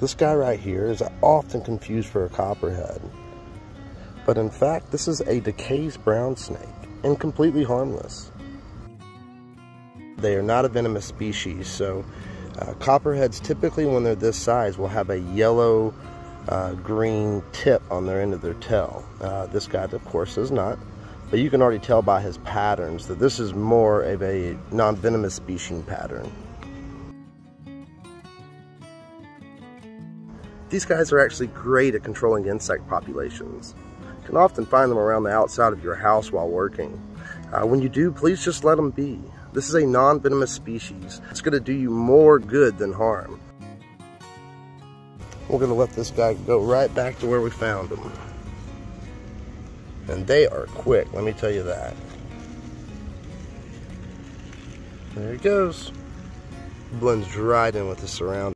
This guy right here is often confused for a copperhead. But in fact, this is a Dekay's brown snake and completely harmless. They are not a venomous species, so uh, copperheads typically when they're this size will have a yellow uh, green tip on their end of their tail. Uh, this guy of course does not, but you can already tell by his patterns that this is more of a non-venomous species pattern. These guys are actually great at controlling insect populations. You can often find them around the outside of your house while working. Uh, when you do, please just let them be. This is a non-venomous species. It's going to do you more good than harm. We're going to let this guy go right back to where we found him. And they are quick, let me tell you that. There he goes. Blends right in with the surroundings.